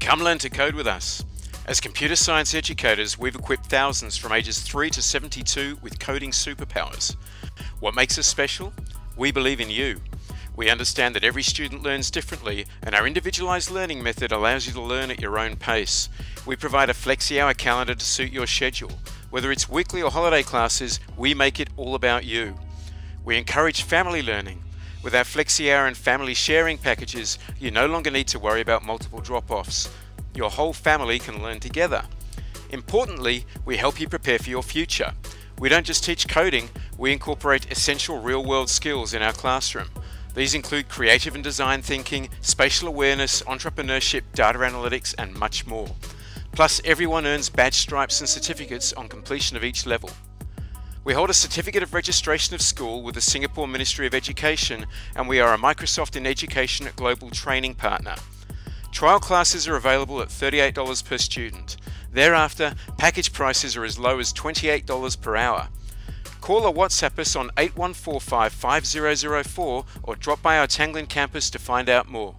Come learn to code with us. As computer science educators, we've equipped thousands from ages 3 to 72 with coding superpowers. What makes us special? We believe in you. We understand that every student learns differently, and our individualized learning method allows you to learn at your own pace. We provide a flexi hour calendar to suit your schedule. Whether it's weekly or holiday classes, we make it all about you. We encourage family learning. With our flexi hour and family sharing packages, you no longer need to worry about multiple drop offs. Your whole family can learn together. Importantly, we help you prepare for your future. We don't just teach coding, we incorporate essential real world skills in our classroom. These include creative and design thinking, spatial awareness, entrepreneurship, data analytics, and much more. Plus, everyone earns badge stripes and certificates on completion of each level. We hold a certificate of registration of school with the Singapore Ministry of Education, and we are a Microsoft in Education Global Training Partner. Trial classes are available at $38 per student. Thereafter, package prices are as low as $28 per hour. Call or WhatsApp us on 8145 5004 or drop by our Tanglin campus to find out more.